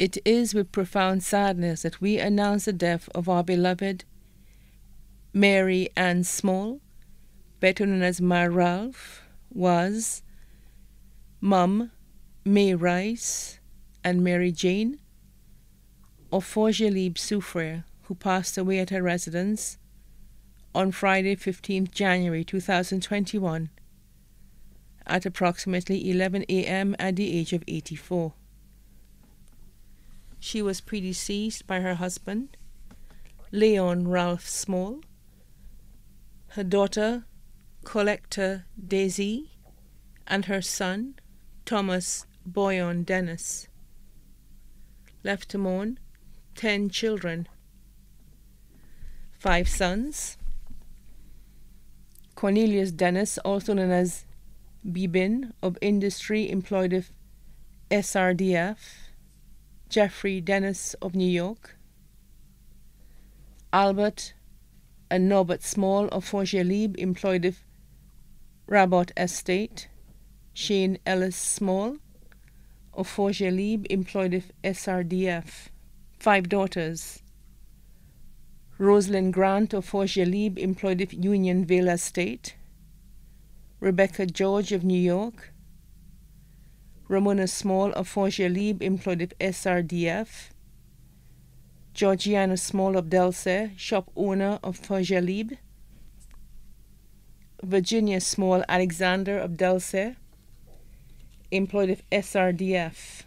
It is with profound sadness that we announce the death of our beloved Mary Ann Small, better known as Ma Ralph, was Mum May Rice and Mary Jane of Forgelib Soufriere, who passed away at her residence on Friday, 15th January 2021 at approximately 11 a.m. at the age of 84. She was predeceased by her husband, Leon Ralph Small, her daughter, Collector Daisy, and her son, Thomas Boyon Dennis. Left to mourn, ten children, five sons, Cornelius Dennis, also known as Bibin, of industry employed with SRDF, Jeffrey Dennis of New York, Albert and Norbert Small of Forgelib, employed with Rabot Estate, Shane Ellis Small of Forgelib, employed with SRDF, five daughters, Rosalind Grant of Forgelib, employed with Unionville Estate, Rebecca George of New York, Ramona Small of Forgelib, employed with SRDF, Georgiana Small of Delse, shop owner of Forgelib, Virginia Small Alexander of Delse, employed with SRDF,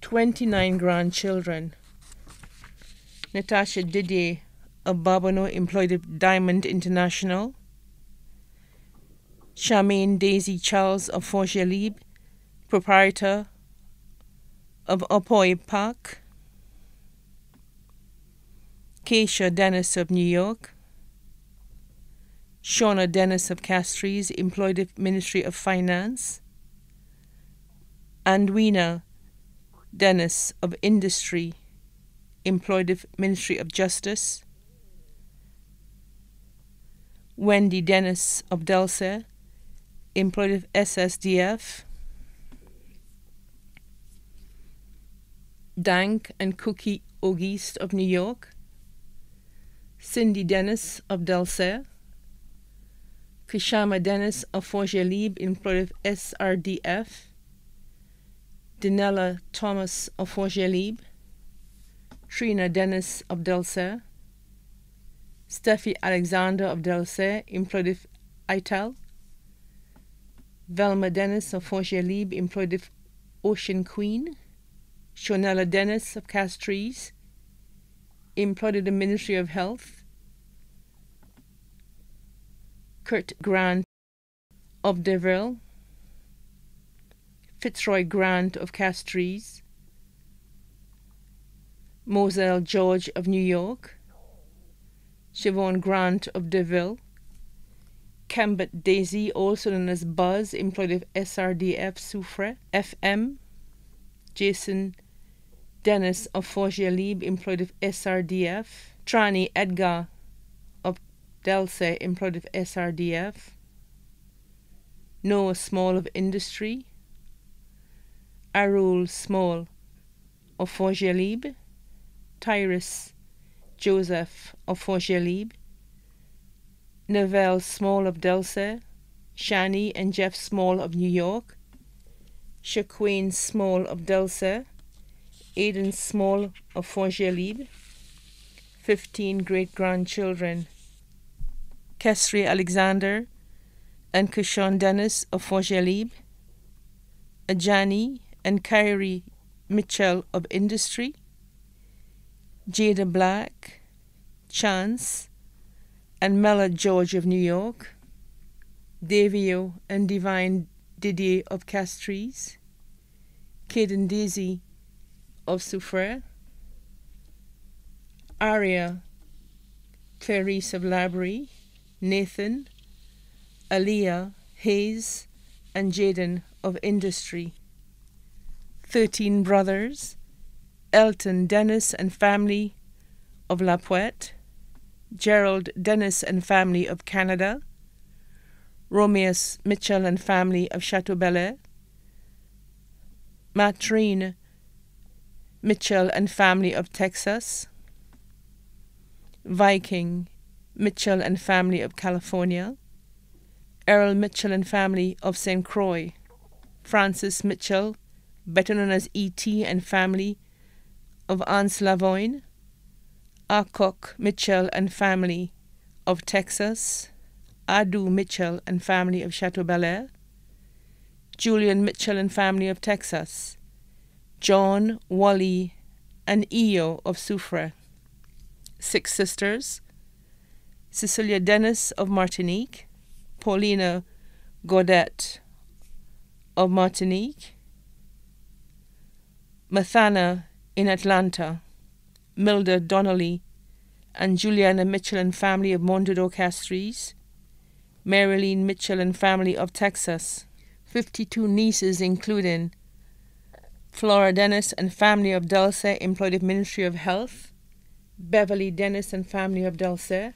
29 grandchildren, Natasha Didier of Barbano, employed with Diamond International, Charmaine Daisy Charles of Forgelib, proprietor of Opoy Park, Keisha Dennis of New York, Shauna Dennis of Castries, employed with Ministry of Finance, Andwina Dennis of Industry, employed with Ministry of Justice, Wendy Dennis of Delse, employed with SSDF, Dank and Cookie Auguste of New York, Cindy Dennis of Delse, Kishama Dennis of Forgelib, employed with SRDF, Danella Thomas of Forgelib, Trina Dennis of Delse, Steffi Alexander of Delse, employed with ITAL, Velma Dennis of Forgelib, employed with Ocean Queen, Shonella Dennis of Castries, employed in the Ministry of Health, Kurt Grant of Deville, Fitzroy Grant of Castries, Moselle George of New York, Siobhan Grant of Deville, Cambet Daisy, also known as Buzz, employed of SRDF Soufriere, FM, Jason Dennis of Forgelib, employed of SRDF, Trani Edgar of Delse, employed of SRDF, Noah Small of Industry, Arul Small of Forgelib, Tyrus Joseph of Forgelib, Novell Small of Delse, Shani and Jeff Small of New York, Shaquane Small of Delse, Aidan Small of Forgelib, 15 great grandchildren, Kesri Alexander and Kushon Dennis of Forgelib, Ajani and Kyrie Mitchell of Industry, Jada Black, Chance, and Mella George of New York, Davio and Divine Didier of Castries, Caden Daisy of Soufriere, Aria Clarice of Labrie, Nathan, Aliyah, Hayes, and Jaden of Industry. Thirteen brothers, Elton Dennis and family of La Pointe, Gerald Dennis and family of Canada, Romeus Mitchell and family of Chateau Belair, Matrine Mitchell and family of Texas. Viking Mitchell and family of California. Errol Mitchell and family of St. Croix. Francis Mitchell, better known as E.T. and family of Anse Lavoine. Akok Mitchell and family of Texas. Adu Mitchell and family of Chateau Bel Air. Julian Mitchell and family of Texas. John, Wally, and Io of Soufrière. Six sisters. Cecilia Dennis of Martinique. Paulina Godet of Martinique. Mathana in Atlanta. Milda Donnelly and Juliana Mitchell and family of Mondodo Castries. Marilyn Mitchell and family of Texas. 52 nieces including Flora Dennis and family of Dulce employed of Ministry of Health. Beverly Dennis and family of Dulce.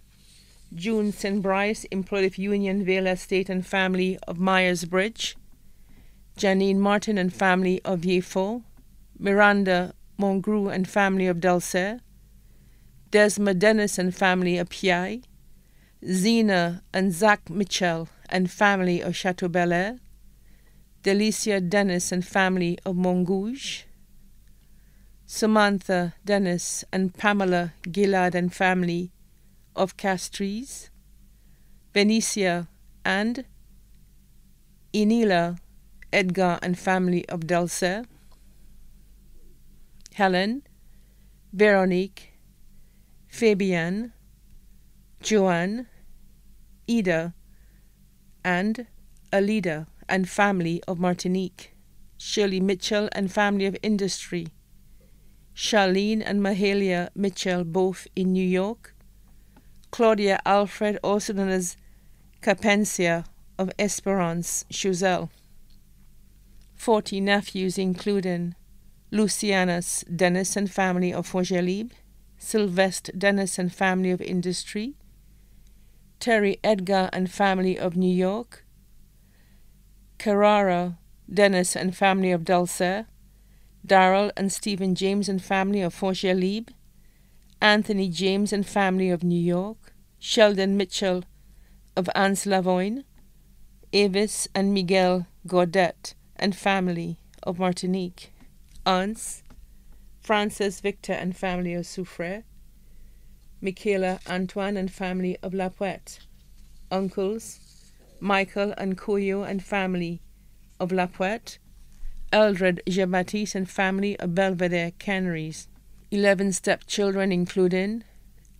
June St. Bryce employed of Union Vale Estate and family of Myers Bridge. Janine Martin and family of Yefo. Miranda Mongru and family of Dulce. Desma Dennis and family of Piai. Zena and Zach Mitchell and family of Chateau Bel Air. Delicia Dennis and family of Mongouge. Samantha Dennis and Pamela Gillard and family of Castries. Benicia and Inila Edgar and family of Dulce. Helen, Veronique, Fabienne, Joanne, Ida, and Alida and family of Martinique, Shirley Mitchell and family of Industry, Charlene and Mahalia Mitchell, both in New York, Claudia Alfred, also known as Capencia of Esperance, Choiseul. Forty nephews, including Lucianus Dennis and family of Forgelib, Sylvestre Dennis and family of Industry, Terry Edgar and family of New York, Carrara Dennis and family of Dulce, Darrell and Stephen James and family of Forgelib, Anthony James and family of New York, Sheldon Mitchell of Anse Lavoine, Avis and Miguel Gaudet and family of Martinique, aunts Frances Victor and family of Soufrière, Michaela Antoine and family of La Poette, uncles Michael and Koyo and family of La Poette, Eldred Jean-Baptiste and family of Belvedere Canaries, eleven stepchildren including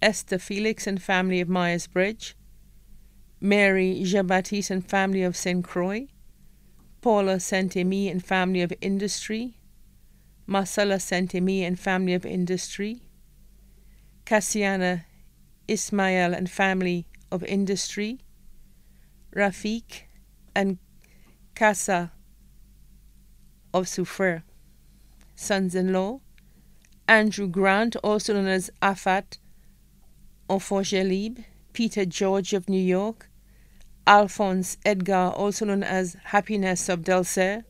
Esther Felix and family of Myers Bridge, Mary Jean-Baptiste and family of St. Croix, Paula Saint-Amy and family of Industry, Marcella Saint-Amy and family of Industry, Cassiana Ismael and family of Industry, Rafik and Casa of Soufrière, sons-in-law, Andrew Grant, also known as Afat of Forgelib, Peter George of New York, Alphonse Edgar, also known as Happiness of Dulce,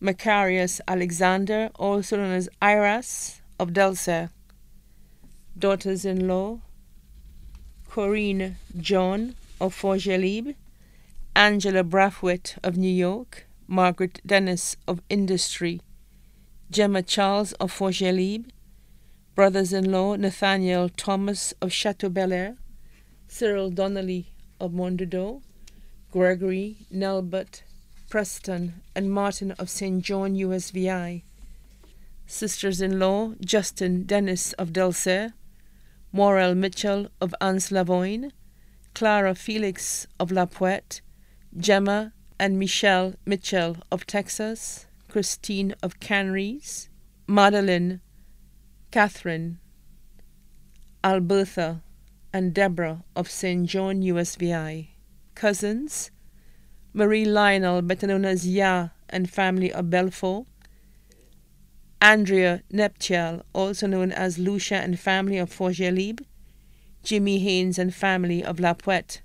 Macarius Alexander, also known as Iras of Dulce, daughters in law, Corinne John of Forgelib, Angela Brathwaite of New York, Margaret Dennis of Industry, Gemma Charles of Forgelib, brothers in law Nathaniel Thomas of Chateau Bel Air, Cyril Donnelly of Mondodo, Gregory Nelbert Preston and Martin of St. John USVI, sisters in law Justin Dennis of Dulce, Morel Mitchell of Anse Lavoine, Clara Felix of La Poette, Gemma and Michelle Mitchell of Texas, Christine of Canaries, Madeline, Catherine, Albertha, and Deborah of St. John USVI, cousins, Marie Lionel, better known as Ya, and family of Belfort, Andrea Neptiel, also known as Lucia and family of Forgelib, Jimmy Haynes and family of La Poette,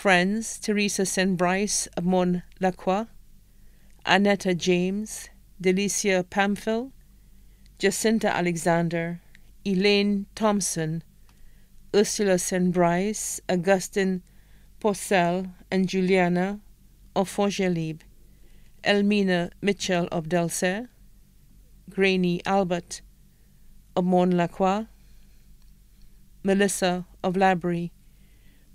friends Teresa St. Bryce of Mont Lacroix, Annetta James, Delicia Pamphil, Jacinta Alexander, Elaine Thompson, Ursula St. Bryce, Augustine Porcel, and Juliana of Forgelib, Elmina Mitchell of Delsey, Granny Albert of Lacroix, Melissa of Labrie,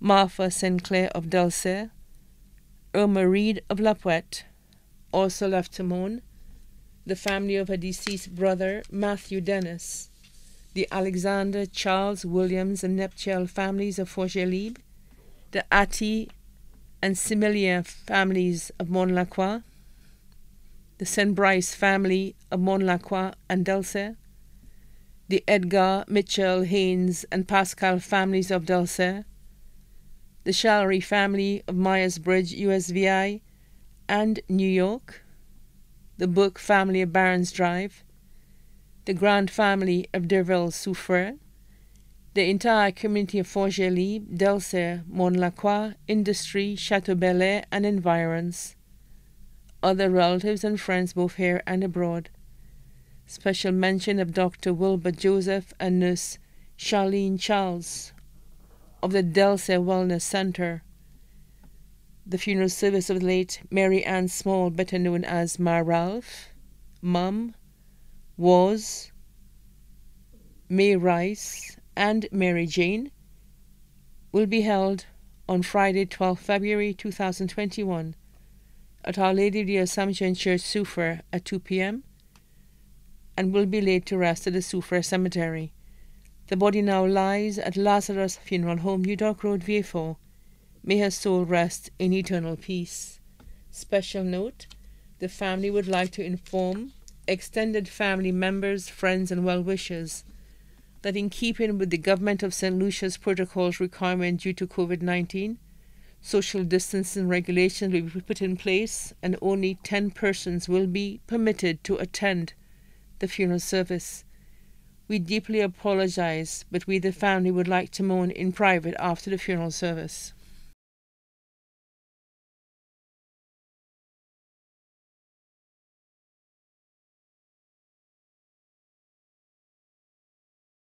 Martha St. Clair of Delsey, Irma Reed of La Puette, also left to mourn the family of her deceased brother Matthew Dennis, the Alexander, Charles, Williams, and Neptiel families of Forgelib, the Atty and Similien families of Mont Lacroix, the St. Bryce family of Mont Lacroix and Delsey, the Edgar, Mitchell, Haynes, and Pascal families of Delsey, the Shallery family of Myers Bridge, USVI, and New York, the Book family of Barons Drive, the Grand family of Derville Souffre, the entire community of Forgelib, Delsey, Mont Lacroix, Industry, Chateau Belair, and environs, other relatives and friends both here and abroad. Special mention of Dr. Wilbur Joseph and Nurse Charlene Charles of the Delsey Wellness Center. The funeral service of the late Mary Ann Small, better known as Ma Ralph, Mum, was May Rice, and Mary Jane, will be held on Friday, 12 February 2021 at Our Lady of the Assumption Church, Soufriere at 2 p.m. and will be laid to rest at the Soufriere Cemetery. The body now lies at Lazarus Funeral Home, New Dock Road, Vieux May her soul rest in eternal peace. Special note the family would like to inform extended family members, friends, and well wishers that, in keeping with the Government of St. Lucia's protocols requirement due to COVID 19, social distancing regulations will be put in place and only 10 persons will be permitted to attend the funeral service. We deeply apologize, but we, the family, would like to mourn in private after the funeral service.